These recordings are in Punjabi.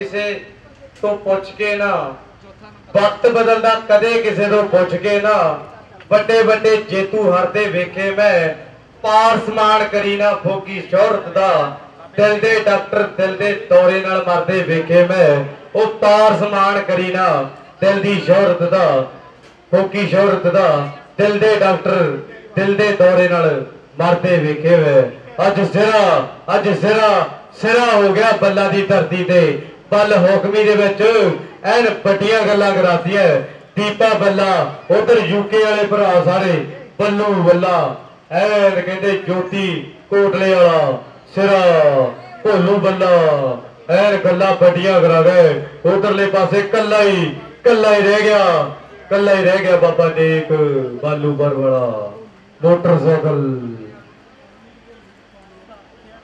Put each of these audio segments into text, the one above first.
ਕਿਸੇ ਤੋਂ ਪੁੱਛ ਕੇ ਨਾ, ਵਕਤ ਬਦਲਦਾ ਕਦੇ ਕਿਸੇ ਤੋਂ ਪੁੱਛ ਕੇ ਨਾ, ਵੱਡੇ ਵੱਡੇ ਜੇਤੂ ਹਰਦੇ ਵੇਖੇ ਮੈਂ, ਪਾਰ ਸਮਾਨ ਕਰੀ ਨਾ ਫੋਕੀ ਸ਼ੋਹਰਤ ਦਾ, ਦਿਲ ਦੇ ਡਾਕਟਰ ਦਿਲ ਦੇ ਦੌਰੇ ਨਾਲ ਮਰਦੇ ਵੇਖੇ ਮੈਂ, ਉਹ ਤਾਰ ਸਮਾਨ ਕਰੀ ਨਾ, ਦਿਲ ਦੀ ਸ਼ੋਹਰਤ ਦਾ ਫੋਕੀ ਸ਼ੋਹਰਤ ਦਾ, ਦਿਲ ਦੇ ਡਾਕਟਰ ਦਿਲ ਦੇ ਦੌਰੇ ਨਾਲ ਮਰਦੇ ਵੇਖੇ ਮੈਂ। ਅੱਜ ਸਿਰਾ ਅੱਜ ਸਿਰਾ ਸਿਰਾ ਹੋ ਗਿਆ ਬੱਲਾ ਦੀ ਧਰਤੀ ਤੇ। ਬਲ ਹੁਕਮੀ ਦੇ ਵਿੱਚ। ਐਨ ਵੱਡੀਆਂ ਗੱਲਾਂ ਕਰਾਤੀਆਂ। ਦੀਪਾ ਬੱਲਾ, ਉਧਰ ਯੂਕੇ ਵਾਲੇ ਭਰਾ ਸਾਰੇ, ਬੱਲੂ ਬੱਲਾ। ਐਨ ਕਹਿੰਦੇ ਜੋਤੀ ਕੋਟਲੇ ਵਾਲਾ, ਸਿਰਾ ਭੋਲੂ ਬੱਲਾ। ਐਨ ਗੱਲਾਂ ਵੱਡੀਆਂ ਕਰਾ ਗਏ ਉਧਰਲੇ ਪਾਸੇ ਕੱਲਾ ਹੀ ਕੱਲਾ ਹੀ ਰਹਿ ਗਿਆ। ਕੱਲਾ ਹੀ ਰਹਿ ਗਿਆ ਬਾਬਾ ਨੇਕ ਬਾਲੂ ਬਰਵਾਲਾ ਮੋਟਰਸਾਈਕਲ।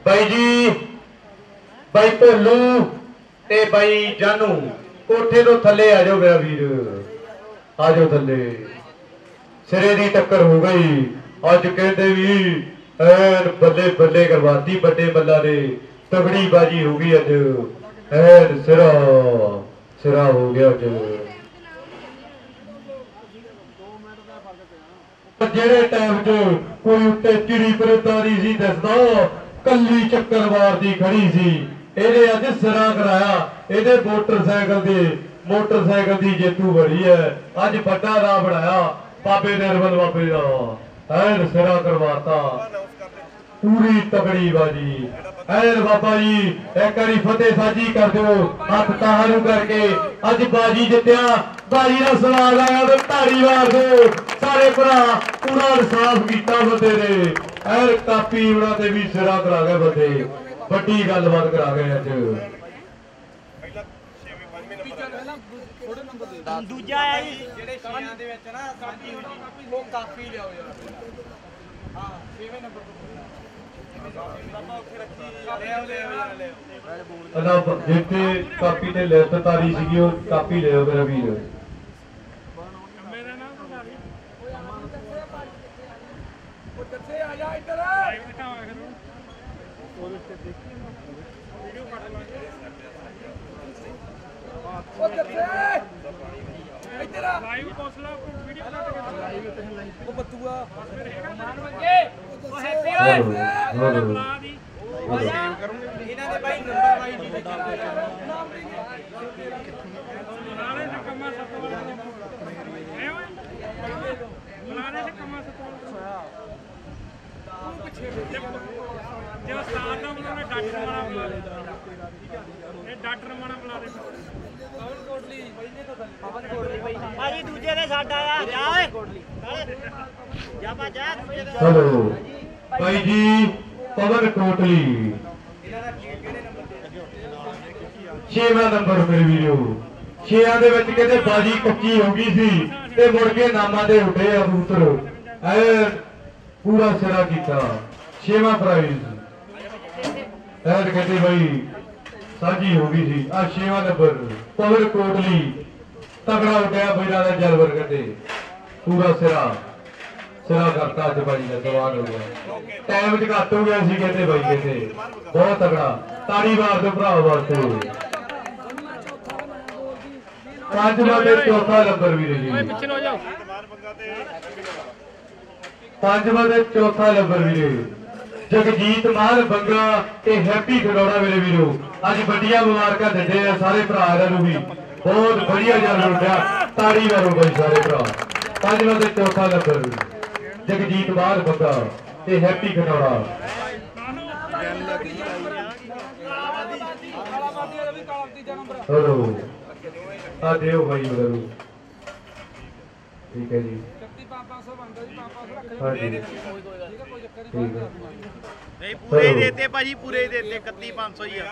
ਬਾਈ ਜੀ, ਬਾਈ ਭੋਲੂ। ਤੇ ਬਾਈ ਜਾਨੂ, ਕੋਠੇ ਤੋਂ ਥੱਲੇ ਆ ਜਾਓ ਮੇਰਾ ਵੀਰ। ਆ ਜਾਓ ਥੱਲੇ। ਸਿਰੇ ਦੀ ਟੱਕਰ ਹੋ ਗਈ। ਅੱਜ ਕਹਿੰਦੇ ਵੀ ਐਨ ਬੱਲੇ ਬੱਲੇ ਕਰਵਾਤੀ ਵੱਡੇ ਬੱਲਾ ਨੇ ਤਗੜੀ ਬਾਜੀ ਹੋ ਗਈ ਅੱਜ। ਐਨ ਸਿਰਾ ਸਿਰਾ ਹੋ ਗਿਆ ਅੱਜ। ਜਿਹੜੇ ਟਾਈਮ 'ਚ ਕੋਈ ਉੱਤੇ ਚਿੜੀ ਪਰਤਾਰੀ ਸੀ ਦੱਸਦਾ, ਕੱਲੀ ਚੱਕਰਵਾਰ ਦੀ ਖੜੀ ਸੀ। ਇਹਨੇ ਅੱਜ ਸਿਰਾ ਕਰਾਇਆ। ਇਹਦੇ ਮੋਟਰਸਾਈਕਲ ਦੇ, ਮੋਟਰਸਾਈਕਲ ਦੀ ਜੇਤੂ ਬੜੀ ਹੈ। ਅੱਜ ਵੱਡਾ ਨਾਂ ਬਣਾਇਆ। ਬਾਬੇ ਨਿਰਮਲ ਬਾਬੇ ਦਾ। ਐਨ ਸਿਰਾ ਕਰਵਾਤਾ। ਪੂਰੀ ਤਗੜੀ ਬਾਜੀ ਐਨ ਬਾਬਾ ਜੀ, ਇੱਕ ਵਾਰੀ ਫਤਿਹ ਸਾਜੀ ਕਰ ਦਿਓ। ਹੱਥ ਤਾਹਾਂ ਕਰਕੇ ਅੱਜ ਬਾਜੀ ਜਿੱਤਿਆ। ਬਾਜੀ ਦਾ ਸਵਾਲ ਆਇਆ ਤੇ ਧਾਰੀ ਵਾਰ ਦਿਓ ਸਾਰੇ ਭਰਾ ਪੂਰਾ ਇਨਸਾਫ ਕੀਤਾ ਬੰਦੇ ਨੇ ਐਨ ਕਾਪੀ ਉਹਨਾਂ ਤੇ ਵੀ ਸਿਰਾ ਕਰਾ ਗਏ ਬੰਦੇ ਵੱਡੀ ਗੱਲਬਾਤ ਕਰਾ ਗਏ ਅੱਜ। ਦੂਜਾ ਆ ਜੀ। ਜਿਹੜੇ ਛੀਆਂ ਦੇ ਵਿੱਚ ਨਾ ਕਾਪੀ ਹੁੰਦੀ ਉਹ ਕਾਪੀ ਲਿਆਓ ਯਾਰ। ਹਾਂ 6ਵੇਂ ਨੰਬਰ ਤੋਂ ਜਿੱਤੇ ਕਾਪੀ ਤੇ ਲਿਖਤ ਤਾਰੀ ਸੀਗੀ ਉਹ ਕਾਪੀ ਲਿਓ ਮੇਰਾ ਵੀਰ ਉਹ ਦੱਸੇ ਆ ਜਾ ਇੱਧਰ ਉਹ ਦੱਸੇ ਇੱਧਰ ਆ ਲਾਈਵ ਪੁੱਛ ਲਾ ਵੀਡੀਓ ਉਹ ਬੱਤੂਆ ਉਹ ਹੈਪੀ ਹਲੋ ਹਲੋ ਇਹਨਾਂ ਦੇ ਬਾਈ ਨੰਬਰ ਵਾਈ ਨਹੀਂ ਲਿਖਿਆ ਬੁਲਾਣੇ ਸੇ ਕੰਮਾ ਸੱਤ ਵਾਲਾ ਐ ਓਏ ਬੁਲਾਣੇ ਸੇ ਕੰਮਾ ਸੱਤ ਵਾਲਾ ਡਾਕਟਰ ਬੁਲਾ ਇਹ ਡਾਕਟਰ ਬੁਲਾ ਪਵਨ ਕੋਟਲੀ ਤੋਂ ਪਵਨ ਕੋਟਲੀ ਬਾਈ ਭਾਜੀ ਦੂਜੇ ਦੇ ਸਾਡਾ ਆ ਜਾ ਓਏ। ਨਾਲੇ ਜਾ ਭਾ ਜਾ ਦੂਜੇ ਦੇ ਹਲੋ ਭਾਈ ਜੀ ਪਵਨ ਕੋਟਲੀ। ਛੇਵਾਂ ਨੰਬਰ ਮੇਰੇ ਵੀਰੋ। ਛੇਆਂ ਦੇ ਵਿੱਚ ਕਹਿੰਦੇ ਬਾਜੀ ਕੱਚੀ ਹੋ ਗਈ ਸੀ ਤੇ ਮੁੜ ਕੇ ਨਾਮਾਂ ਦੇ ਉੱਡੇ ਆ ਕਬੂਤਰ ਐ ਪੂਰਾ ਸਿਰਾ ਕੀਤਾ। ਛੇਵਾਂ ਪ੍ਰਾਈਜ਼। ਐ ਕਹਿੰਦੇ ਬਾਈ ਸਾਂਝੀ ਹੋ ਗਈ ਸੀ। ਆ ਛੇਵਾਂ ਨੰਬਰ ਪਵਨ ਕੋਟਲੀ ਤਗੜਾ ਉੱਡਿਆ ਬਈਰਾ ਦਾ ਜਲਵਰ ਕਹਿੰਦੇ। ਪੂਰਾ ਸਿਰਾ ਸਿਰਾ ਕਰਤਾ ਅੱਜ ਬਾਈ ਦਾ ਸਵਾਲ ਹੋ ਗਿਆ। ਟਾਈਮ ਚ ਘੱਟ ਹੋ ਗਿਆ ਸੀ ਕਹਿੰਦੇ ਬਾਈ ਕਹਿੰਦੇ। ਬਹੁਤ ਤਗੜਾ ਤਾੜੀ ਮਾਰ ਦਿਓ ਭਰਾ ਵਾਸਤੇ। ਪੰਜਵਾਂ ਤੇ ਚੌਥਾ ਨੰਬਰ ਵੀਰੇ ਜੀ ਪਿੱਛੇ ਹੋ ਜਾਓ। ਪੰਜਵਾਂ ਤੇ ਚੌਥਾ ਨੰਬਰ ਵੀਰੇ ਜਗਜੀਤ ਮਾਨ ਬੰਗਾ ਤੇ ਹੈਪੀ ਖਰੋੜਾ ਮੇਰੇ ਵੀਰੋ ਅੱਜ ਵੱਡੀਆਂ ਮੁਬਾਰਕਾਂ ਦਿੰਦੇ ਆ ਸਾਰੇ ਭਰਾ ਨੂੰ ਵੀ ਬਹੁਤ ਵਧੀਆ ਜਲ ਲੁੱਟਿਆ ਤਾੜੀ ਮਾਰੋ ਬਾਈ ਸਾਰੇ ਭਰਾ ਪੰਜਵਾਂ ਤੇ ਚੌਥਾ ਨੰਬਰ ਜਗਜੀਤ ਮਾਨ ਬੰਗਾ ਤੇ ਹੈਪੀ ਖਰੋੜਾ ਹਲੋ ਆ ਦਿਓ ਬਾਈ ਮਗਰੂ ਠੀਕ ਹੈ ਜੀ। 36500 ਬਣਦਾ ਜੀ 500 ਰੱਖ ਲਿਓ ਹਾਂਜੀ। ਠੀਕ ਹੈ ਕੋਈ ਚੱਕਰ ਨਹੀਂ ਹੈ। ਨਹੀਂ ਪੂਰੇ ਹੀ ਦੇਤੇ ਭਾਜੀ ਪੂਰੇ ਹੀ ਦੇਤੇ 31500 ਹੀ ਆ।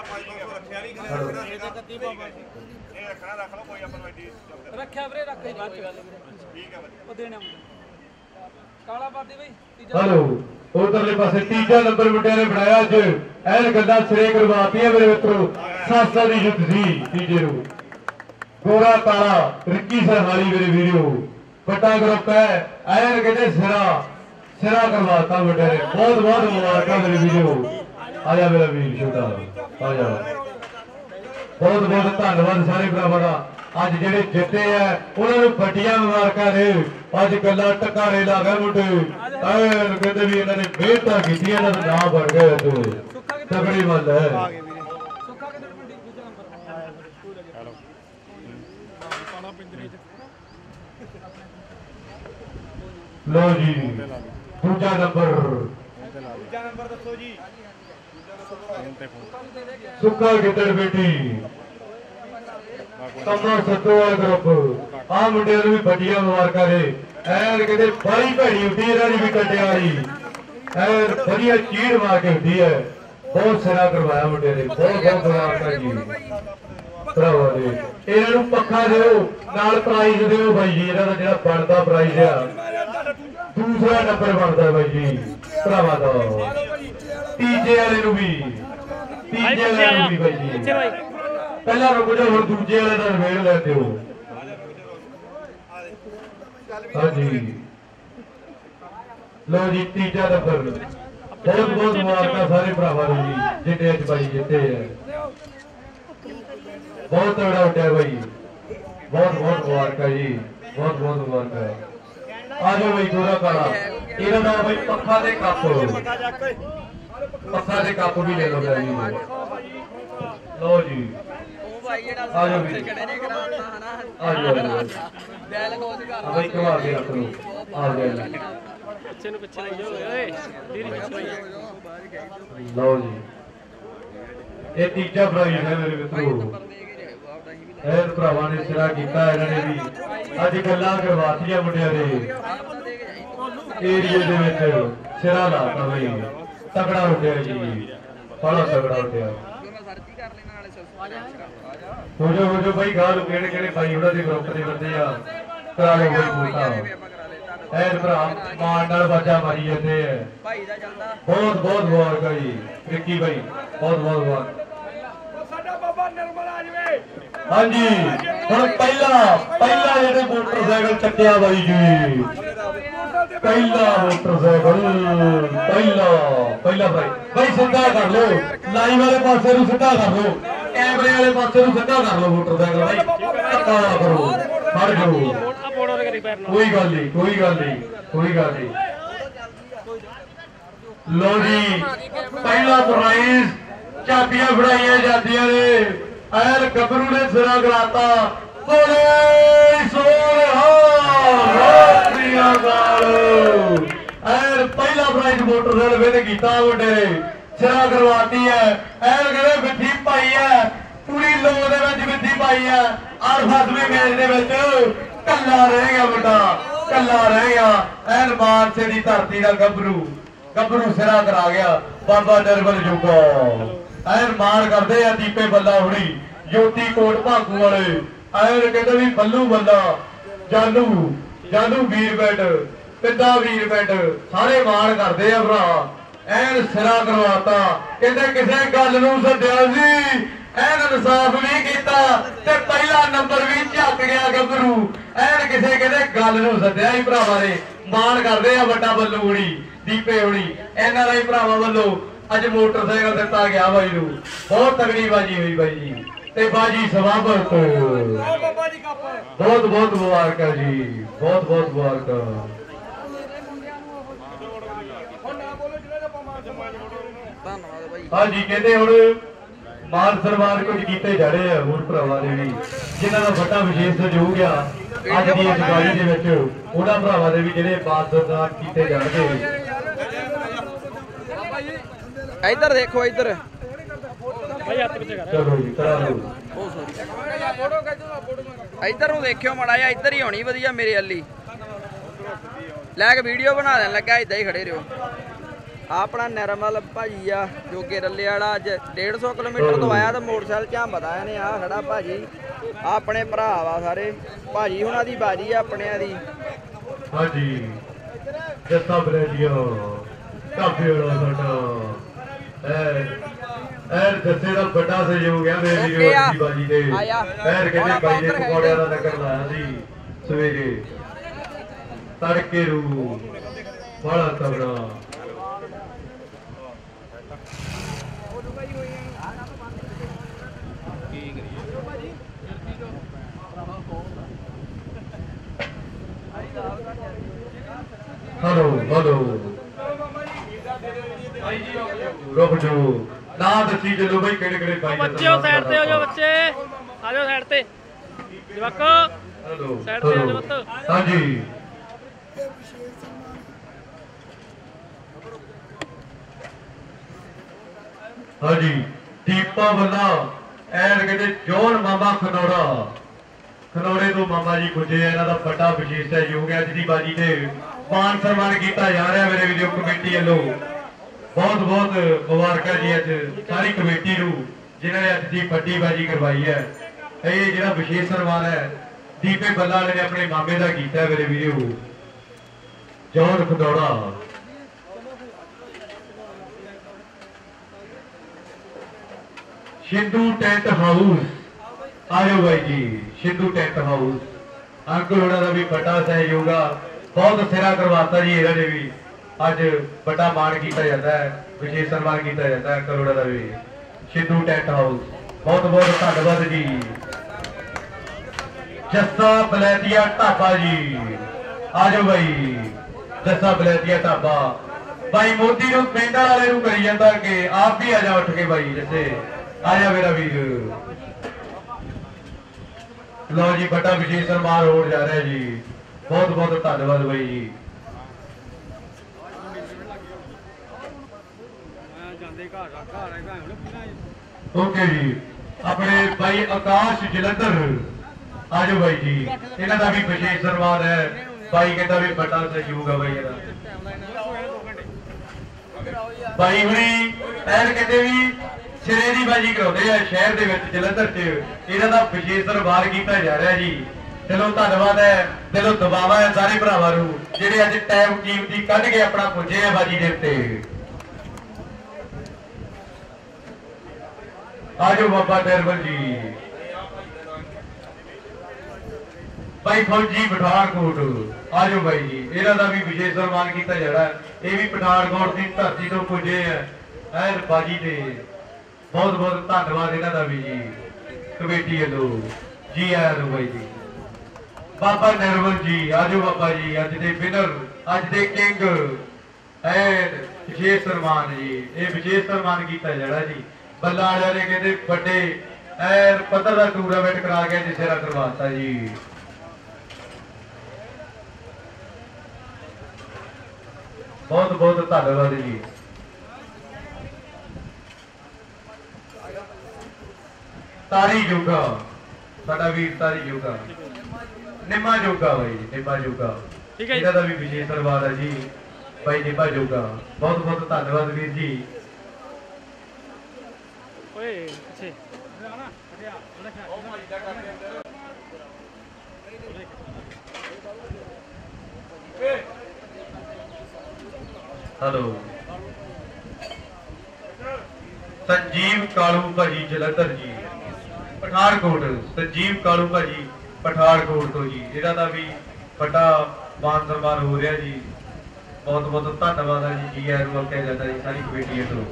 ਰੱਖਿਆ ਵੀਰੇ ਰੱਖ ਹੀ ਬਾਅਦ ਚ ਗੱਲ ਠੀਕ ਹੈ ਉਹ ਦੇਣਾ ਕਾਲਾਬਾਦੀ ਬਈ ਤੀਜਾ ਹਲੋ ਉਧਰਲੇ ਪਾਸੇ ਤੀਜਾ ਨੰਬਰ ਮੁੰਡਿਆਂ ਨੇ ਬਣਾਇਆ ਅੱਜ। ਐਨ ਗੱਲਾਂ ਸਿਰੇ ਕਰਵਾਤੀਆਂ ਮੇਰੇ ਮਿੱਤਰੋ। ਸਾਸਾਂ ਦੀ ਜਿੱਤ ਸੀ ਤੀਜੇ ਨੂੰ। ਗੋਰਾ ਕਾਲਾ ਰਿੱਕੀ ਸਰਹਾਲੀ ਮੇਰੇ ਵੀਰੋ। ਵੱਡਾ ਗਰੁੱਪ ਹੈ। ਐਨ ਕਹਿੰਦੇ ਸਿਰਾ। ਸਿਰਾ ਕਰਵਾਤਾ ਮੁੰਡਿਆਂ ਬਹੁਤ ਬਹੁਤ ਮੁਬਾਰਕਾਂ ਮੇਰੇ ਵੀਰੋ ਆ ਜਾ ਮੇਰਾ ਵੀਰ ਛੋਟਾ। ਆ ਜਾ। ਬਹੁਤ ਬਹੁਤ ਧੰਨਵਾਦ ਸਾਰੇ ਭਰਾਵਾਂ ਦਾ। ਅੱਜ ਜਿਹੜੇ ਜਿੱਤੇ ਆ, ਉਹਨਾਂ ਨੂੰ ਵੱਡੀਆਂ ਮੁਬਾਰਕਾਂ ਨੇ ਅੱਜ ਗੱਲਾਂ ਟਕਾਰੇ ਲਾ ਗਏ ਮੁੰਡੇ। ਐਨ ਕਹਿੰਦੇ ਵੀ ਇਹਨਾਂ ਨੇ ਮਿਹਨਤਾਂ ਕੀਤੀ ਇਹਨਾਂ ਦਾ ਨਾਮ ਬਣ ਗਿਆ ਅੱਜ। ਤਗੜੀ ਗੱਲ ਹੈ ਸੁੱਖਾ ਕਿੱਧਰ ਮੰਡੀ ਦੂਜਾ ਨੰਬਰ ਲੋ ਜੀ, ਦੂਜਾ ਨੰਬਰ। ਦੂਜਾ ਨੰਬਰ ਦੱਸੋ ਜੀ ਸੁੱਕਾ ਗਿੱਦੜ ਬੇਟੀ। ਕਮਾ ਸਤੋਵਾਲ ਗਰੁੱਪ ਆ ਮੁੰਡਿਆਂ ਨੂੰ ਵੀ ਵੱਡੀਆਂ ਮੁਬਾਰਕਾਂ ਦੇ। ਐਨ ਕਹਿੰਦੇ ਬੜੀ ਭੈੜੀ ਹੁੰਦੀ ਇਹਨਾਂ ਦੀ ਵੀ ਕੱਟਿਆ ਵਾਲੀ। ਐਨ ਵਧੀਆ ਚੀੜ ਮਾਰ ਕੇ ਹੁੰਦੀ ਹੈ। ਬਹੁਤ ਸਿਰਾ ਕਰਵਾਇਆ ਮੁੰਡਿਆਂ ਨੇ। ਬਹੁਤ ਬਹੁਤ ਮੁਬਾਰਕਾਂ ਜੀ। ਭਰਾਵਾ ਦੇ। ਇਹਨਾਂ ਨੂੰ ਪੱਖਾ ਦਿਓ। ਨਾਲ ਪ੍ਰਾਈਜ਼ ਦਿਓ ਬਾਈ ਜੀ, ਇਹਨਾਂ ਦਾ ਜਿਹੜਾ ਬਣਦਾ ਪ੍ਰਾਈਜ਼ ਆ। ਦੂਸਰਾ ਨੰਬਰ ਬਣਦਾ ਬਾਈ ਜੀ। ਭਰਾਵਾ ਦਾ। ਤੀਜੇ ਵਾਲੇ ਨੂੰ ਵੀ। ਤੀਜੇ ਵਾਲੇ ਨੂੰ ਵੀ ਬਾਈ ਜੀ। ਪਹਿਲਾਂ ਰੁਕ ਜਾ ਹੁਣ ਦੂਜੇ ਵਾਲੇ ਦਾ ਵੇੜ ਲੈ ਦਿਓ। ਹਾਂਜੀ। ਲੋ ਜੀ ਤੀਜਾ ਨੰਬਰ। ਬਹੁਤ ਬਹੁਤ ਮੁਬਾਰਕਾਂ ਸਾਰੇ ਭਰਾਵਾਂ ਨੂੰ ਜੀ ਜਿਹੜੇ ਅੱਜ ਬਾਈ ਜਿੱਤੇ ਹੈ ਬਹੁਤ ਤਗੜਾ ਉੱਡਿਆ ਬਾਈ। ਬਹੁਤ ਬਹੁਤ ਮੁਬਾਰਕਾਂ ਜੀ। ਬਹੁਤ ਬਹੁਤ ਮੁਬਾਰਕਾਂ। ਆ ਜਾਓ ਬਾਈ ਗੋਰਾ ਕਾਲਾ ਇਹਨਾਂ ਦਾ ਬਾਈ ਪੱਖਾ ਦੇ ਕੱਪ। ਪੱਖਾ ਦੇ ਕੱਪ ਵੀ ਲੈ ਲਓ ਬਾਈ। ਲੋ ਜੀ। ਭਾਈ ਜਿਹੜਾ ਆ ਜਾਓ ਹਨਾ? ਆ ਜਾਓ। ਦਿਲ ਖੁਸ਼ ਕਰ। ਬਾਈ ਕਮਾ ਕੇ ਰੱਖ ਲਓ। ਆ ਜਾਓ ਜੀ। ਪਿੱਛੇ ਨੂੰ ਪਿੱਛੇ ਲਈ ਜਾਓ ਓਏ ਲਓ ਜੀ। ਇਹ ਤੀਜਾ ਪ੍ਰਾਈਜ਼ ਹੈ ਮੇਰੇ ਮਿੱਤਰੋ। ਇਹ ਭਰਾਵਾਂ ਨੇ ਸਿਰਾ ਕੀਤਾ ਇਹਨਾਂ ਨੇ ਵੀ। ਅੱਜ ਗੱਲਾਂ ਕਰਵਾਤੀਆਂ ਮੁੰਡਿਆਂ ਨੇ ਏਰੀਏ ਦੇ ਵਿੱਚ ਸਿਰਾ ਲਾਤਾ ਬਈ। ਤਕੜਾ ਉੱਡਿਆ ਜੀ। ਬੜਾ ਤਕੜਾ ਉੱਡਿਆ ਮੈਂ ਜਾ ਹੋ ਜੋ ਹੋ ਗਾਲ ਕਿਹੜੇ ਕਿਹੜੇ ਭਾਈ ਉਹਨਾਂ ਦੇ ਗਰੁੱਪ ਦੇ ਬੰਦੇ ਆ। ਕਰਾ ਲਓ ਬਈ ਪੂਰਾ ਆਪਾਂ ਭਰਾ ਮਾਰ ਨਾਲ ਬਾਜਾ ਮਾਰੀ ਜਾਂਦੇ ਆ। ਭਾਈ ਦਾ ਚੱਲਦਾ ਬਹੁਤ ਬਹੁਤ ਮੁਬਾਰਕਾਂ ਜੀ ਵਿੱਕੀ ਭਾਈ ਬਹੁਤ ਬਹੁਤ ਮੁਬਾਰਕ ਸਾਡਾ ਬਾਬਾ ਨਿਰਮਲ ਆ ਜਵੇ। ਹਾਂਜੀ, ਹੁਣ ਪਹਿਲਾ ਪਹਿਲਾ ਜਿਹੜੇ ਮੋਟਰਸਾਈਕਲ ਚੱਕਿਆ ਬਾਈ ਜੀ। ਪਹਿਲਾ ਮੋਟਰਸਾਈਕਲ, ਪਹਿਲਾ ਪਹਿਲਾ ਭਾਈ ਭਾਈ ਸਿੱਧਾ ਕਰ ਲਓ ਲਾਈਵ ਵਾਲੇ ਪਾਸੇ ਨੂੰ ਸਿੱਧਾ ਕਰ ਲੋ ਕੈਮਰੇ ਵਾਲੇ ਪਾਸੇ ਨੂੰ ਸਿੱਧਾ ਕਰ ਲੋ ਮੋਟਰਸਾਈਕਲ ਭਾਈ ਧੱਕਾ ਕਰੋ ਫੜ ਜਾਓ। ਕੋਈ ਗੱਲ ਨਹੀਂ, ਕੋਈ ਗੱਲ ਨਹੀਂ, ਕੋਈ ਗੱਲ ਨਹੀਂ। ਲੋ ਜੀ, ਪਹਿਲਾ ਪ੍ਰਾਈਜ਼ ਚਾਬੀਆਂ ਫੜਾਈਆਂ ਜਾਂਦੀਆਂ ਨੇ। ਐਲ ਗੱਭਰੂ ਨੇ ਸਿਰਾ ਕਰਾਤਾ ਬੋਲੇ ਸੋਹਣਾ ਗਾਲ। ਐਲ ਪਹਿਲਾ ਪ੍ਰਾਈਜ਼ ਮੋਟਰਸਾਈਕਲ ਵੇਲੇ ਕੀਤਾ ਮੁੰਡੇ ਨੇ। ਸਿਰਾ ਕਰਵਾਤੀ ਹੈ ਐਲ ਕਹਿੰਦੇ ਮਿੱਠੀ ਪਾਈ ਹੈ ਪੂਰੀ ਲੋ ਦੇ ਵਿੱਚ ਵਿੱਥੀ ਪਾਈ ਹੈ ਔਰ ਫਸਵੇਂ ਮੈਚ ਦੇ ਵਿੱਚ ਕੱਲਾ ਰਹਿ ਗਿਆ ਮੁੰਡਾ। ਕੱਲਾ ਰਹਿ ਗਿਆ। ਐਨ ਮਾਨਸੇ ਦੀ ਧਰਤੀ ਦਾ ਗੱਭਰੂ। ਗੱਭਰੂ ਸਿਰਾ ਕਰਾ ਗਿਆ। ਬਾਬਾ ਨਿਰਮਲ ਜੁਗਾ। ਐਨ ਮਾਣ ਕਰਦੇ ਆ ਦੀਪੇ ਬੱਲਾ ਹੁਣੀ ਜੋਤੀ ਕੋਟ ਭਾਗੂ ਵਾਲੇ। ਐਨ ਕਹਿੰਦੇ ਵੀ ਬੱਲੂ ਬੱਲਾ ਜਾਨੂ ਜਾਨੂ ਵੀਰ ਬੈਟ ਪਿੰਦਾ ਵੀਰ ਬੈਟ ਸਾਰੇ ਮਾਣ ਕਰਦੇ ਆ ਭਰਾ। ਐਨ ਸਿਰਾ ਕਰਵਾਤਾ, ਕਹਿੰਦੇ ਕਿਸੇ ਗੱਲ ਨੂੰ ਸੱਦਿਆ ਸੀ। ਐਨ ਇਨਸਾਫ ਵੀ ਕੀਤਾ ਤੇ ਪਹਿਲਾ ਨੰਬਰ ਵੀ ਝੱਕ ਗਿਆ ਗੱਭਰੂ। ਐਨ ਕਿਸੇ ਕਹਿੰਦੇ ਗੱਲ ਨੂੰ ਸੱਦਿਆ ਹੀ ਭਰਾਵਾਂ ਨੇ। ਮਾਣ ਕਰਦੇ ਆ ਵੱਡਾ ਬੱਲੂ ਹੁਣੀ, ਦੀਪੇ ਹੁਣੀ ਇਹਨਾਂ ਦਾ ਹੀ ਭਰਾਵਾਂ ਵੱਲੋਂ। ਅੱਜ ਮੋਟਰਸਾਈਕਲ ਦਿੱਤਾ ਗਿਆ ਬਾਈ ਨੂੰ। ਬਹੁਤ ਤਗੜੀ ਬਾਜੀ ਹੋਈ ਬਾਈ ਜੀ। ਤੇ ਬਾਜੀ ਸਵਾਬਤ ਆਓ ਬਹੁਤ ਬਹੁਤ ਮੁਬਾਰਕਾਂ ਜੀ। ਬਹੁਤ ਬਹੁਤ ਮੁਬਾਰਕਾਂ। ਹਾਂਜੀ, ਕਹਿੰਦੇ ਹੁਣ ਮਾਨ ਸਨਮਾਨ ਕੁਝ ਕੀਤੇ ਜਾ ਰਹੇ ਆ ਹੋਰ ਭਰਾਵਾਂ ਦੇ ਵੀ, ਜਿਨ੍ਹਾਂ ਦਾ ਵੱਡਾ ਵਿਸ਼ੇਸ਼ ਸਹਿਯੋਗ ਆ ਅੱਜ ਦੀ ਇਸ ਗਾੜੀ ਦੇ ਵਿੱਚ। ਉਹਨਾਂ ਭਰਾਵਾਂ ਦੇ ਵੀ ਜਿਹੜੇ ਮਾਨ ਸਨਮਾਨ ਕੀਤੇ ਜਾਣਗੇ। ਇੱਧਰ ਦੇਖੋ ਇੱਧਰ। ਭਾਈ ਹੱਥ ਪਿੱਛੇ ਕਰ ਚਲੋ ਜੀ ਕਰਾ ਲਓ ਉਹ ਸੋਰੀ ਇੱਧਰ ਨੂੰ ਦੇਖਿਓ ਮੜਾ ਜਾ ਇੱਧਰ ਹੀ ਹੋਣੀ ਵਧੀਆ ਮੇਰੇ ਅੱਲੀ ਲੈ ਕੇ ਵੀਡੀਓ ਬਣਾ ਦੇਣ ਲੱਗਾ ਇੱਦਾਂ ਹੀ ਖੜੇ ਆਹ ਆਪਣਾ ਨਿਰਮਲ ਭਾਜੀ ਆ ਜੋਗੇ ਰੱਲੇ ਵਾਲਾ ਅੱਜ 150 ਕਿਲੋਮੀਟਰ ਤੋਂ ਆਇਆ ਤਾਂ ਮੋਟਰਸਾਈਕਲ ਝੰਬਦਾ ਇਹਨੇ ਆ ਖੜਾ ਭਾਜੀ। ਆਪਣੇ ਭਰਾ ਵਾ ਸਾਰੇ। ਭਾਜੀ ਹੁਣਾਂ ਦੀ ਬਾਜੀ ਆ ਆਪਣਿਆਂ ਦੀ। ਹਾਂਜੀ ਜੱਸਾ ਬਰੇਲੀਓ ਕਾਫੀ ਵਾਲਾ ਸਾਡਾ। ਐ ਐ ਜੱਸੇ ਦਾ ਵੱਡਾ ਸਹਿਯੋਗ ਹੈ ਮੇਰੀ ਆ। ਦੀ ਬਾਜੀ ਦੇ। ਐਰ ਕਹਿੰਦੇ ਬਾਈ ਹੈਗੇ। ਪਕੌੜਿਆਂ ਦਾ ਨਗਰ ਲਾਇਆ ਸੀ ਸਵੇਰੇ ਤੜਕੇ ਰੂ ਬੜਾ ਤਗੜਾ ਚਲੋ ਦੱਸੀ ਚਲੋ ਬਈ ਕਿਹੜੇ ਕਿਹੜੇ ਬਾਈ ਦਾ ਬੱਚੇ ਉਹ ਸਾਈਡ ਤੇ ਹੋ ਜਾਓ। ਬੱਚੇ ਆ ਜਾਓ ਸਾਈਡ ਤੇ ਜਵਾਕੋ ਹੈਲੋ Side ਤੇ ਆ ਹੈਲੋ। ਜਾਓ ਪੁੱਤ। ਹਾਂਜੀ ਹਾਂਜੀ ਦੀਪਾ ਵੱਲਾ ਐਨ ਕਹਿੰਦੇ ਜੋਨ ਮਾਮਾ ਖਨੌੜਾ ਖਨੌੜੇ ਤੋਂ ਮਾਮਾ ਜੀ ਪੁੱਜੇ ਇਹਨਾਂ ਦਾ ਵੱਡਾ ਵਿਸ਼ੇਸ਼ ਸਹਿਯੋਗ ਹੈ ਅੱਜ ਦੀ ਬਾਜੀ ਤੇ ਮਾਨ ਸਨਮਾਨ ਕੀਤਾ ਜਾ ਰਿਹਾ ਮੇਰੇ ਵੀਡੀਓ ਕਮੇਟੀ ਵੱਲੋਂ ਬਹੁਤ ਬਹੁਤ ਮੁਬਾਰਕਾਂ ਜੀ ਅੱਜ ਸਾਰੀ ਕਮੇਟੀ ਨੂੰ, ਜਿਨ੍ਹਾਂ ਨੇ ਅੱਜ ਦੀ ਵੱਡੀ ਬਾਜੀ ਕਰਵਾਈ ਹੈ। ਇਹ ਜਿਹੜਾ ਵਿਸ਼ੇਸ਼ ਸਨਮਾਨ ਹੈ, ਦੀਪੇ ਬੱਲਾ ਵਾਲੇ ਨੇ ਆਪਣੇ ਮਾਮੇ ਦਾ ਕੀਤਾ ਮੇਰੇ video zone Khanaura Sindhu tent house. ਆਇਓ ਬਾਈ ਜੀ, ਸਿੰਧੂ ਟੈਂਟ ਹਾਊਸ। ਅੰਕਲ ਹੋਣਾ ਦਾ ਵੀ ਵੱਡਾ ਸਹਿਯੋਗ ਆ। ਬਹੁਤ ਸਿਰਾ ਕਰਵਾਤਾ ਜੀ ਇਹਨਾਂ ਨੇ ਵੀ। ਅੱਜ ਵੱਡਾ ਮਾਣ ਕੀਤਾ ਜਾਂਦਾ ਹੈ, ਵਿਸ਼ੇਸ਼ ਸਨਮਾਨ ਕੀਤਾ ਜਾਂਦਾ ਹੈ ਅੰਕਲ ਦਾ ਵੀ। Sidhu tent house. ਬਹੁਤ ਬਹੁਤ ਧੰਨਵਾਦ ਜੀ। ਜੱਸਾ ਬਲੈਤੀਆ ਢਾਬਾ ਜੀ। ਆਜੋ ਬਾਈ। ਜੱਸਾ ਬਲੈਤੀਆ ਢਾਬਾ। ਬਾਈ ਮੋਦੀ ਨੂੰ ਪਿੰਡਾਂ ਵਾਲੇ ਨੂੰ ਕਰੀ ਜਾਂਦਾ ਕਿ ਆਪ ਵੀ ਆ ਜਾ ਉੱਠ ਕੇ ਬਾਈ ਜੱਸੇ ਆ ਜਾ ਮੇਰਾ ਵੀਰ। ਲਓ ਜੀ, ਵੱਡਾ ਵਿਸ਼ੇਸ਼ ਸਨਮਾਨ ਹੋਣ ਜਾ ਰਿਹਾ ਜੀ। ਬਹੁਤ ਬਹੁਤ ਧੰਨਵਾਦ ਬਾਈ ਜੀ। ਓਕੇ ਜੀ। ਆਪਣੇ ਬਾਈ ਆਕਾਸ਼ ਜਲੰਧਰ। ਆਜੋ ਬਾਈ ਜੀ। ਇਹਨਾਂ ਦਾ ਵੀ ਵਿਸ਼ੇਸ਼ ਸਨਮਾਨ ਹੈ। ਬਾਈ ਕਹਿੰਦਾ ਵੀ ਵੱਡਾ ਸਹਿਯੋਗ ਹੈ ਬਾਈ ਇਹਦਾ। ਬਾਈ ਹੁਣੀ ਐਨ ਕਹਿੰਦੇ ਵੀ ਸਿਰੇ ਦੀ ਬਾਜੀ ਕਰਾਉਂਦੇ ਆ ਸ਼ਹਿਰ ਦੇ ਵਿੱਚ, ਜਲੰਧਰ 'ਚ। ਇਹਨਾਂ ਦਾ ਵਿਸ਼ੇਸ਼ ਸਨਮਾਨ ਕੀਤਾ ਜਾ ਰਿਹਾ ਜੀ। ਦਿਲੋਂ ਧੰਨਵਾਦ ਹੈ। ਦਿਲੋਂ ਦਬਾਵਾ ਹੈ ਸਾਰੇ ਭਰਾਵਾਂ ਨੂੰ, ਜਿਹੜੇ ਅੱਜ ਟਾਈਮ ਕੀਮਤੀ ਕੱਢ ਕੇ ਆਪਣਾ ਪੁੱਜੇ ਆ ਬਾਜੀ ਦੇ ਉੱਤੇ। ਆਜੋ ਬਾਬਾ ਨਿਰਮਲ ਜੀ। ਭਾਈ ਫੌਜੀ ਪਠਾਨਕੋਟ ਆਜੋ ਬਾਈ ਜੀ। ਇਹਨਾਂ ਦਾ ਵੀ ਵਿਸ਼ੇਸ਼ ਸਨਮਾਨ ਕੀਤਾ ਜਾਣਾ ਇਹ ਵੀ ਪਠਾਨਕੋਟ ਦੀ ਧਰਤੀ ਤੋਂ ਪੁੱਜੇ ਆ। ਐਨ ਬਾਜੀ ਦੇ ਬਹੁਤ ਬਹੁਤ ਧੰਨਵਾਦ ਇਹਨਾਂ ਦਾ ਵੀ ਜੀ, ਕਮੇਟੀ ਵੱਲੋਂ। ਜੀ ਆਇਆਂ ਨੂੰ ਬਾਈ ਜੀ। ਬਾਬਾ ਨਿਰਮਲ ਜੀ ਆਜੋ ਬਾਬਾ ਜੀ। ਅੱਜ ਦੇ ਵਿਨਰ ਅੱਜ ਦੇ ਕਿੰਗ ਐਨ ਵਿਸ਼ੇਸ਼ ਸਨਮਾਨ ਜੀ। ਇਹ ਵਿਸ਼ੇਸ਼ ਸਨਮਾਨ ਕੀਤਾ ਜਾਣਾ ਜੀ। ਬੱਲਾ ਵਾਲਿਆਂ ਨੇ ਕਹਿੰਦੇ ਵੱਡੇ ਐਨ ਪੱਧਰ ਦਾ ਟੂਰਨਾਮੈਂਟ ਕਰਾ ਕੇ ਜਿਸੇ ਰਾ ਕਰਵਾਤਾ ਜੀ। ਬਹੁਤ ਬਹੁਤ ਧੰਨਵਾਦ ਜੀ। ਤਾਰੀ ਜੋਗਾ ਸਾਡਾ ਵੀਰ ਤਾਰੀ ਜੋਗਾ। ਨਿਮਾ ਜੋਗਾ ਬਾਈ ਨਿਮਾ ਜੋਗਾ। ਠੀਕ ਹੈ ਜੀ। ਇਹਨਾਂ ਦਾ ਵੀ ਵਿਸ਼ੇਸ਼ ਸਨਮਾਨ ਹੈ ਜੀ। ਬਾਈ ਨਿਮਾ ਜੋਗਾ। ਬਹੁਤ ਬਹੁਤ ਧੰਨਵਾਦ ਵੀਰ ਜੀ। ਓਏ ਪਿੱਛੇ ਆਣਾ ਹਟਿਆ ਉਹਦਾ ਹੈਲੋ। ਸੰਜੀਵ ਕਾਲੂ ਭਾਜੀ ਜਲੰਧਰ ਜੀ। ਪਠਾਨਕੋਟ, ਸੰਜੀਵ ਕਾਲੂ ਭਾਜੀ ਪਠਾਨਕੋਟ ਤੋਂ ਜੀ। ਇਹਨਾਂ ਦਾ ਵੀ ਵੱਡਾ ਮਾਨ ਸਨਮਾਨ ਹੋ ਰਿਹਾ ਜੀ। ਬਹੁਤ ਬਹੁਤ ਧੰਨਵਾਦ ਹੈ ਜੀ। ਜੀ ਆਇਆਂ ਨੂੰ ਆਖਿਆ ਜਾਂਦਾ ਜੀ ਸਾਰੀ ਕਮੇਟੀ ਤੋਂ।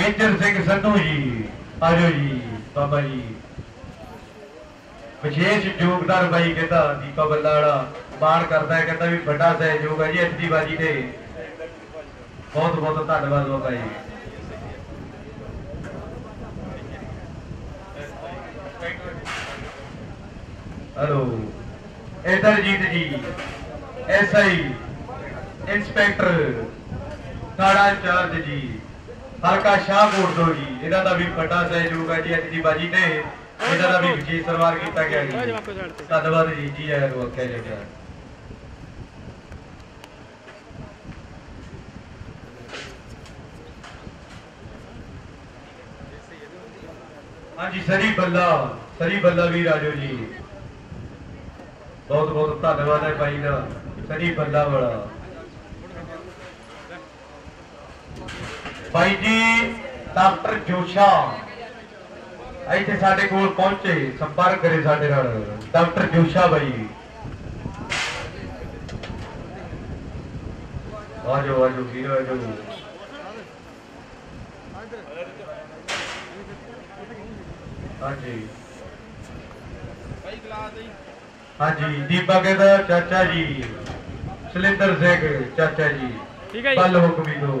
ਮੇਜਰ ਸਿੰਘ ਸੰਧੂ ਜੀ, ਆਜੋ ਜੀ, ਬਾਬਾ ਜੀ। ਵਿਸ਼ੇਸ਼ ਯੋਗਦਾਨ ਬਾਈ ਕਹਿੰਦਾ, ਦੀਪਾ ਬੱਲਾ ਵਾਲਾ ਮਾਣ ਕਰਦਾ ਹੈ, ਕਹਿੰਦਾ ਵੀ ਵੱਡਾ ਸਹਿਯੋਗ ਹੈ ਜੀ ਅੱਜ ਬਾਜੀ ਤੇ। ਬਹੁਤ ਬਹੁਤ ਧੰਨਵਾਦ ਬਾਬਾ ਜੀ। ਹੈਲੋ, ਇੰਦਰਜੀਤ ਜੀ ਐਸਆਈ ਇੰਸਪੈਕਟਰ ਥਾਣਾ ਇੰਚਾਰਜ ਜੀ। ਹਲਕਾ ਸ਼ਾਹਕੋਟ ਤੋਂ ਜੀ। ਇਹਨਾਂ ਦਾ ਵੀ ਵੱਡਾ ਸਹਿਯੋਗ ਹੈ ਜੀ ਅੱਜ ਦੀ ਬਾਜੀ ਤੇ ਇਹਨਾਂ ਦਾ ਵੀ ਵਿਸ਼ੇਸ਼ ਸਨਮਾਨ ਕੀਤਾ ਗਿਆ ਜੀ। ਧੰਨਵਾਦ ਜੀ ਜੀ ਆਇਆਂ ਨੂੰ ਆਖਿਆ ਜਾਂਦਾ ਹਾਂਜੀ, ਸਰੀ ਬੱਲਾ ਸਰੀ ਬੱਲਾ ਵੀ ਰਾਜੋ ਜੀ। ਬਹੁਤ ਬਹੁਤ ਧੰਨਵਾਦ ਹੈ ਭਾਈ ਦਾ, ਸਰੀ ਬੱਲਾ ਵਾਲਾ। ਭਾਈ ਜੀ ਡਾਕਟਰ ਜੋਸ਼ਾ। ਇੱਥੇ ਸਾਡੇ ਕੋਲ ਪਹੁੰਚੇ ਸੰਪਰਕ ਕਰੇ ਸਾਡੇ ਨਾਲ। ਡਾਕਟਰ ਜੋਸ਼ਾ ਬਾਈ। ਆਜੋ ਆਜੋ ਵੀਰੋ ਆਜੋ ਹਾਂਜੀ। ਹਾਂਜੀ ਦੀਪਕ ਦਾ ਚਾਚਾ ਜੀ ਸਲਿੰਦਰ ਸਿੰਘ ਚਾਚਾ ਜੀ। ਠੀਕ ਹੈ ਜੀ। ਪਲ ਹੁਕਮੀ ਤੋਂ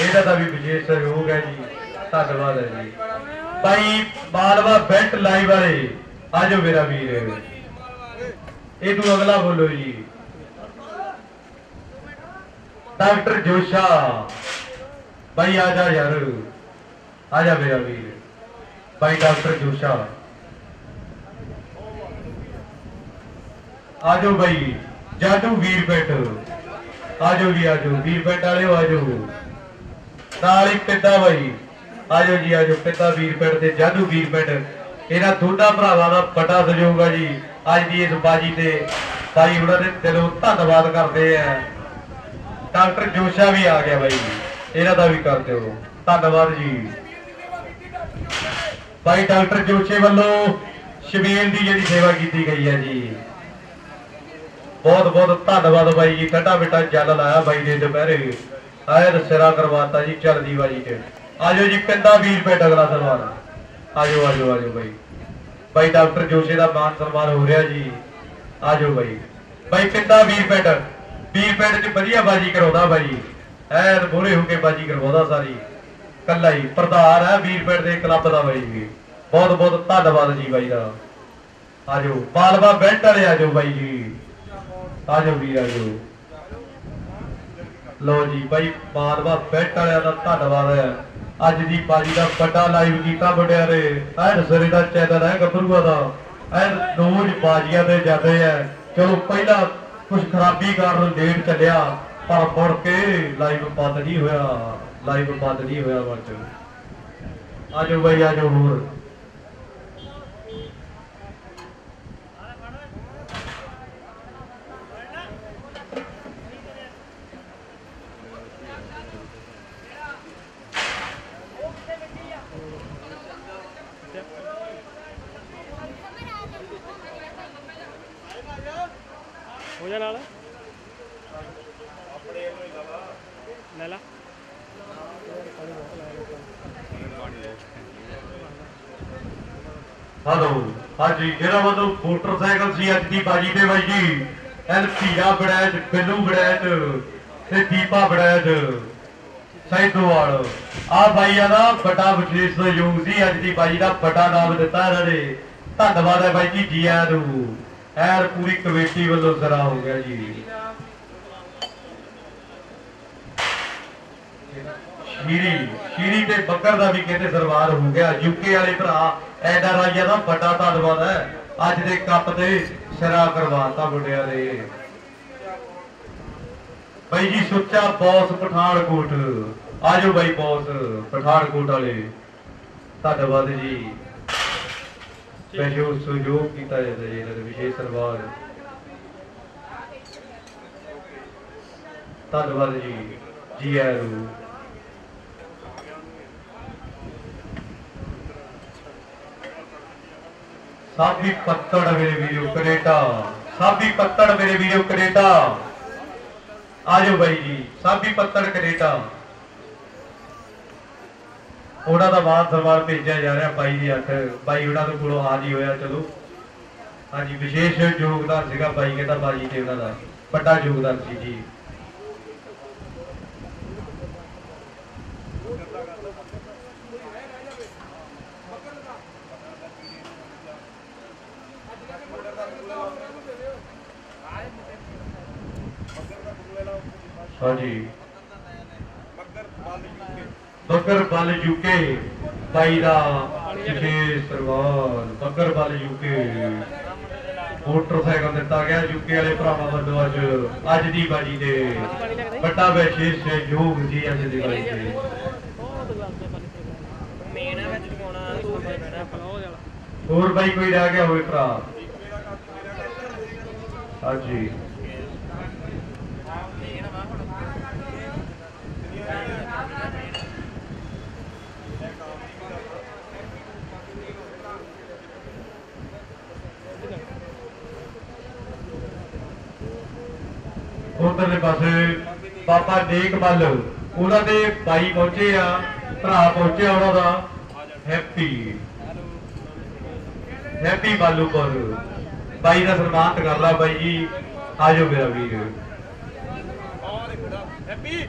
ਇਹਦਾ ਤਾਂ ਵੀ ਵਿਸ਼ੇਸ਼ ਸਹਿਯੋਗ ਹੈ ਜੀ। ਧੰਨਵਾਦ ਹੈ ਜੀ। ਭਾਈ ਬਾਲਵਾ ਬੈਂਟ ਲਾਈਵ ਵਾਲੇ ਆਜੋ ਮੇਰਾ ਵੀਰ ਇਹ ਤੂੰ ਅਗਲਾ ਬੋਲੋ ਜੀ। ਡਾਕਟਰ ਜੋਸ਼ਾ। ਭਾਈ ਆ ਜਾ ਯਾਰ। ਆ ਜਾ ਮੇਰਾ ਵੀਰ। ਭਾਈ ਡਾਕਟਰ ਜੋਸ਼ਾ। ਆਜੋ ਭਾਈ ਜਾਦੂ ਵੀਰ ਬੈਠ ਆਜੋ ਜੀ ਆਜੋ ਵੀਰ ਬੈਠ ਵਾਲਿਓ ਆਜੋ ਨਾਲ ਹੀ ਪਿੱਤਾ ਭਾਈ ਆਜੋ ਜੀ, ਆਜੋ ਪਿੱਤਾ ਵੀਰ ਬੈਠ ਤੇ ਜਾਦੂ ਵੀਰ ਬੈਠ ਇਹਨਾਂ ਦੋਨਾਂ ਭਰਾਵਾਂ ਦਾ ਬੜਾ ਸਹਿਯੋਗ ਆ ਜੀ। ਅੱਜ ਦੀ ਇਸ ਬਾਜੀ ਤੇ ਭਾਈ ਉਹਨਾਂ ਦੇ ਦਿਲੋਂ ਧੰਨਵਾਦ ਕਰਦੇ ਆ। ਡਾਕਟਰ ਜੋਸ਼ਾ ਵੀ ਆ ਗਿਆ ਬਾਈ। ਇਹਨਾਂ ਦਾ ਵੀ ਕਰ ਦਿਓ। ਧੰਨਵਾਦ ਜੀ। ਭਾਈ ਡਾਕਟਰ ਜੋਸ਼ੇ ਵੱਲੋਂ ਸ਼ਬੀਲ ਦੀ ਜਿਹੜੀ ਸੇਵਾ ਕੀਤੀ ਗਈ ਹੈ ਜੀ। ਬਹੁਤ ਬਹੁਤ ਧੰਨਵਾਦ ਬਾਈ ਜੀ। ਠੱਡਾ ਬਿੱਟਾ ਜਲ ਲਾਇਆ ਬਾਈ ਦੇ ਦੁਪਹਿਰੇ। ਆਏ ਸਿਰਾ ਕਰਵਾਤਾ ਜੀ ਚੜਦੀ ਬਾਜੀ ਤੇ। ਆਜੋ ਜੀ ਪਿੰਦਾ ਵੀਰ ਪੇਟ ਅਗਲਾ ਸਨਮਾਨ ਆਜੋ ਆਜੋ ਆਜੋ ਬਾਈ। ਬਾਈ ਡਾਕਟਰ ਜੋਸ਼ੇ ਦਾ ਮਾਨ ਸਨਮਾਨ ਹੋ ਰਿਹਾ ਜੀ। ਆਜੋ ਬਾਈ। ਬਾਈ ਪਿੰਦਾ ਵੀਰ ਪੇਟ ਵੀਰ ਪੇਟ ਚ ਵਧੀਆ ਬਾਜੀ ਕਰਾਉਂਦਾ ਬਾਈ। ਐਨ ਮੋਰੇ ਹੋ ਕੇ ਬਾਜੀ ਕਰਵਾਉਂਦਾ ਸਾਰੀ। ਕੱਲਾ ਹੀ ਪ੍ਰਧਾਨ ਹੈ ਵੀਰ ਪੇਟ ਦੇ ਕਲੱਬ ਦਾ ਬਾਈ ਜੀ। ਬਹੁਤ ਬਹੁਤ ਧੰਨਵਾਦ ਜੀ ਬਾਈ ਦਾ। ਆਜੋ, ਬਾਲਵਾ ਬੈਂਟ ਵਾਲੇ ਆਜੋ ਬਾਈ ਜੀ। ਆਜੋ ਵੀਰ, ਆਜੋ। ਲੋ ਜੀ ਬਾਈ ਮਾਲਵਾ ਬੈਂਟ ਵਾਲਿਆਂ ਦਾ ਧੰਨਵਾਦ ਹੈ। ਅੱਜ ਦੀ ਬਾਜੀ ਦਾ ਵੱਡਾ ਲਾਈਵ ਕੀਤਾ ਵਡਿਆਰੇ ਐਨ ਸਰੇ ਦਾ ਚੈਨਲ ਹੈ ਗੱਭਰੂਆ ਦਾ। ਐਨ ਰੋਜ਼ ਬਾਜੀਆਂ ਤੇ ਜਾਂਦੇ ਆ। ਚਲੋ ਪਹਿਲਾਂ ਕੁਝ ਖਰਾਬੀ ਕਾਰਨ ਲੇਟ ਚੱਲਿਆ, ਪਰ ਮੁੜ ਕੇ ਲਾਈਵ ਬੰਦ ਨਹੀਂ ਹੋਇਆ। ਲਾਈਵ ਬੰਦ ਨਹੀਂ ਹੋਇਆ ਬਾਅਦ ਆਜੋ ਬਾਈ ਆਜੋ ਹੋਰ। ਹਲੋ ਹਾਂਜੀ ਜਿਹੜਾ ਵੱਲੋਂ ਮੋਟਰਸਾਈਕਲ ਸੀ ਅੱਜ ਦੀ ਬਾਜੀ ਤੇ ਬਾਈ ਜੀ। ਐਨ ਧੀਰਾ ਬੜੈਜ, ਬਿੱਲੂ ਬੜੈਜ ਤੇ ਦੀਪਾ ਬੜੈਜ। ਸੈਦੋਵਾਲ ਆ ਬਾਈਆਂ ਦਾ ਵੱਡਾ ਵਿਸ਼ੇਸ਼ ਸਹਿਯੋਗ ਸੀ ਅੱਜ ਦੀ ਬਾਜੀ ਦਾ, ਵੱਡਾ ਨਾਮ ਦਿੱਤਾ ਇਹਨਾਂ ਨੇ। ਧੰਨਵਾਦ ਹੈ ਬਾਈ ਜੀ ਜੀ ਆਇਆਂ ਨੂੰ। ਐਨ ਪੂਰੀ ਕਮੇਟੀ ਵੱਲੋਂ ਜ਼ਰਾ ਹੋ ਗਿਆ ਜੀ। ਸ਼ੀਰੀ ਸ਼ੀਰੀ ਤੇ ਬੱਕਰ ਦਾ ਵੀ ਕਹਿੰਦੇ ਸਰਵਾਰ ਹੋ ਗਿਆ। ਯੂਕੇ ਵਾਲੇ ਭਰਾ ਐਡਾ ਰਾਜਾ ਦਾ ਵੱਡਾ ਧੰਨਵਾਦ ਹੈ। ਅੱਜ ਦੇ ਕੱਪ ਤੇ ਸਿਰਾ ਕਰਵਾਤਾ ਮੁੰਡਿਆਂ ਦੇ ਬਾਈ ਜੀ, ਸੁੱਚਾ ਬੌਸ ਪਠਾਨਕੋਟ। ਆਜੋ ਬਾਈ ਬੌਸ, ਪਠਾਨਕੋਟ ਵਾਲੇ। ਧੰਨਵਾਦ ਜੀ। ਸਹਿਯੋਗ ਸਹਿਯੋਗ ਕੀਤਾ ਜਾਂਦਾ ਜੀ ਇਹਨਾਂ ਦੇ ਵਿਸ਼ੇਸ਼ ਸਰਵਾਰ ਧੰਨਵਾਦ ਜੀ ਜੀ ਆਇਆਂ ਨੂੰ। ਸਾਬੀ ਪੱਤੜ ਮੇਰੇ ਵੀਰੋ ਕੈਨੇਡਾ ਸਾਬੀ ਪੱਤੜ ਮੇਰੇ ਵੀਰੋ ਕੈਨੇਡਾ ਆਜੋ ਬਾਈ ਜੀ, ਸਾਬੀ ਪੱਤੜ ਕੈਨੇਡਾ ਉਹਨਾਂ ਦਾ ਮਾਨ ਸਨਮਾਨ ਭੇਜਿਆ ਜਾ ਰਿਹਾ ਬਾਈ ਦੀ ਅੱਖ ਬਾਈ ਉਹਨਾਂ ਦੇ ਕੋਲੋਂ ਹਾਜ਼ਰ ਹੋਇਆ, ਚਲੋ। ਹਾਂਜੀ, ਵਿਸ਼ੇਸ਼ ਯੋਗਦਾਨ ਸੀਗਾ ਬਾਈ, ਕਹਿੰਦਾ ਬਾਜੀ ਤੇ ਉਹਨਾਂ ਦਾ। ਵੱਡਾ ਯੋਗਦਾਨ ਸੀ ਜੀ ਹਾਂਜੀ ਬੱਕਰ ਬਲ ਯੂਕੇ ਬਾਈ ਦਾ ਵਿਸ਼ੇਸ਼ ਸਰਵਾਨ ਬੱਕਰ ਬਲ ਯੂਕੇ। ਮੋਟਰਸਾਈਕਲ ਦਿੱਤਾ ਗਿਆ ਯੂਕੇ ਵਾਲੇ ਭਰਾਵਾਂ ਵੱਲੋਂ ਅੱਜ ਅੱਜ ਦੀ ਬਾਜੀ ਦੇ ਵੱਡਾ ਵਿਸ਼ੇਸ਼ ਸਹਿਯੋਗ ਜੀ ਅੱਜ ਦੀ ਬਾਜੀ ਦੇ ਹੋਰ ਬਾਈ ਕੋਈ ਰਹਿ ਗਿਆ ਹੋਵੇ ਭਰਾ? ਹਾਂਜੀ। ਉਧਰਲੇ ਪਾਸੇ ਬਾਬਾ ਨੇਕ ਮੱਲ ਉਹਨਾਂ ਦੇ ਭਾਈ ਪਹੁੰਚੇ ਆ, ਭਰਾ ਪਹੁੰਚਿਆ ਉਹਨਾਂ ਦਾ। Happy happy ਬਾਲੂਪੁਰ। ਬਾਈ ਦਾ ਸਨਮਾਨ ਕਰ ਲਾ ਬਾਈ ਜੀ। ਆਜੋ ਮੇਰਾ ਵੀਰ। ਹੈਪੀ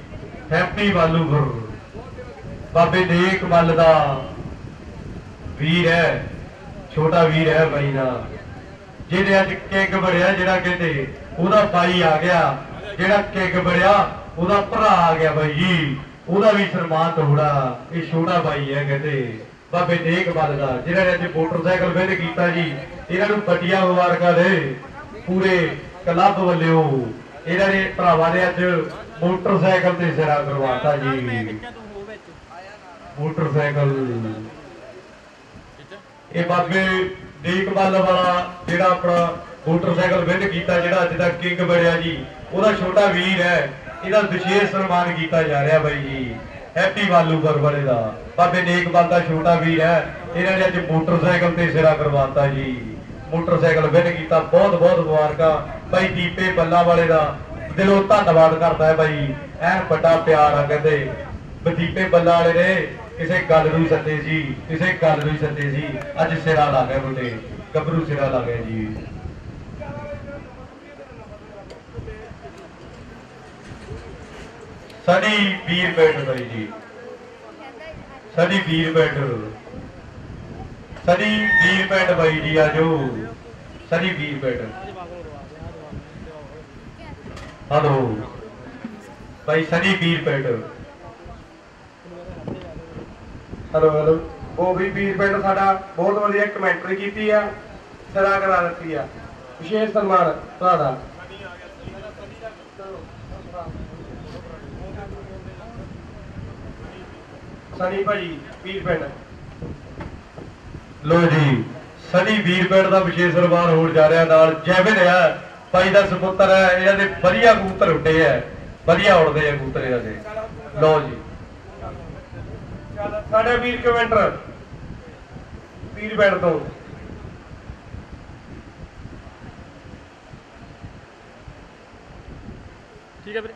ਹੈਪੀ ਵਾਲੂਪੁਰ ਬਾਬੇ ਨੇਕ ਮੱਲ ਦਾ ਵੀਰ ਹੈ। ਛੋਟਾ ਵੀਰ ਹੈ ਬਾਈ ਦਾ। ਜਿਹਦੇ ਅੱਜ ਕਿੰਗ ਬੜਿਆ ਜਿਹੜਾ ਕਹਿੰਦੇ ਉਹਦਾ ਬਾਈ ਆ ਗਿਆ। ਜਿਹੜਾ ਕਿੰਗ ਬੜਿਆ, ਉਹਦਾ ਭਰਾ ਆ ਗਿਆ ਬਾਈ ਜੀ। ਉਹਦਾ ਵੀ ਸਨਮਾਨ ਥੋੜਾ ਇਹ ਛੋਟਾ ਬਾਈ ਹੈ ਕਹਿੰਦੇ। ਬਾਬੇ ਨੇਕ ਮੱਲ ਦਾ ਜਿਹੜਾ ਨੇ ਅੱਜ ਮੋਟਰਸਾਈਕਲ ਵਿੰਨ ਕੀਤਾ ਜੀ। ਇਹਨਾਂ ਨੂੰ ਵੱਡੀਆਂ ਮੁਬਾਰਕਾਂ ਦੇ। ਪੂਰੇ ਕਲੱਬ ਵੱਲੋਂ ਇਹਨਾਂ ਨੇ ਭਰਾਵਾਂ ਨੇ ਅੱਜ ਮੋਟਰਸਾਈਕਲ ਤੇ ਸਿਰਾ ਕਰਵਾਤਾ ਜੀ। ਮੋਟਰਸਾਈਕਲ। ਇਹ ਬਾਬੇ ਦੇਖਭਾਲ ਵਾਲਾ ਜਿਹੜਾ ਆਪਣਾ ਮੋਟਰਸਾਈਕਲ ਵਿੰਨ ਕੀਤਾ, ਜਿਹੜਾ ਅੱਜ ਦਾ ਕਿੰਗ ਬਣਿਆ ਜੀ। ਉਹਦਾ ਛੋਟਾ ਵੀਰ ਹੈ, ਇਹਦਾ ਵਿਸ਼ੇਸ਼ ਸਨਮਾਨ ਕੀਤਾ ਜਾ ਰਿਹਾ ਬਾਈ ਜੀ। ਹੈਪੀ ਵਾਲੂਪੁਰ ਵਾਲੇ ਦਾ। ਬਾਬੇ ਨੇਕਬਾਲ ਦਾ ਛੋਟਾ ਵੀਰ ਹੈ, ਇਹਨਾਂ ਨੇ ਅੱਜ ਮੋਟਰਸਾਈਕਲ ਤੇ ਸਿਰਾ ਕਰਵਾਤਾ ਜੀ। ਮੋਟਰਸਾਈਕਲ ਵਿੰਨ ਕੀਤਾ, ਬਹੁਤ ਬਹੁਤ ਮੁਬਾਰਕਾਂ। ਬਾਈ ਦੀਪੇ ਬੱਲਾ ਵਾਲੇ ਦਾ ਦਿਲੋਂ ਧੰਨਵਾਦ ਕਰਦਾ ਹੈ ਬਾਈ। ਐਨ ਵੱਡਾ ਪਿਆਰ ਆ ਕਹਿੰਦੇ। ਬਦੀਪੇ ਬੱਲਾ ਵਾਲੇ ਨੇ ਕਿਸੇ ਗੱਲ ਨੂੰ ਹੀ ਸੱਦੇ ਸੀ, ਕਿਸੇ ਗੱਲ ਨੂੰ ਹੀ ਸੱਦੇ ਸੀ। ਅੱਜ ਸਿਰਾ ਲਾ ਗਏ ਮੁੰਡੇ, ਗੱਭਰੂ ਸਿਰਾ ਲਾ ਗਏ ਜੀ। ਸਨੀ ਵੀਰ ਬੈਠ ਬਾਈ ਜੀ। ਸਨੀ ਵੀਰ ਬੈਠ ਸਨੀ ਵੀਰ ਬੈਠ ਬਾਈ ਜੀ ਆਜੋ ਸਨੀ ਵੀਰ ਬੈਠ ਹਲੋ। ਭਾਈ ਸਨੀ ਵੀਰ ਬੈਠ ਹਲੋ ਹਲੋ। ਉਹ ਵੀ ਵੀਰ ਪਿੰਡ ਸਾਡਾ। ਬਹੁਤ ਵਧੀਆ ਕਮੈਂਟਰੀ ਕੀਤੀ ਆ। ਸਿਰਾ ਕਰਾ ਦਿੱਤੀ ਆ। ਵਿਸ਼ੇਸ਼ ਸਨਮਾਨ ਤੁਹਾਡਾ। ਸਨੀ ਭਾਜੀ ਵੀਰ ਪਿੰਡ ਲੋ ਜੀ, ਸਨੀ ਵੀਰ ਪਿੰਡ ਦਾ ਵਿਸ਼ੇਸ਼ ਸਨਮਾਨ ਹੋਣ ਜਾ ਰਿਹਾ ਨਾਲ ਜੈਵਿਨ ਹੈ। ਭਾਈ ਦਾ ਸੁਪੁੱਤਰ ਹੈ, ਇਹਨਾਂ ਦੇ ਵਧੀਆ ਕਬੂਤਰ ਉੱਡੇ ਹੈ। ਵਧੀਆ ਉੜਦੇ ਆ ਕਬੂਤਰ ਇਹਨਾਂ ਦੇ। ਲੋ ਜੀ। ਸਾਡਾ ਵੀਰ ਕਮੈਂਟਰ ਵੀਰ ਪਿੰਡ ਤੋਂ। ਠੀਕ ਹੈ ਵੀਰੇ।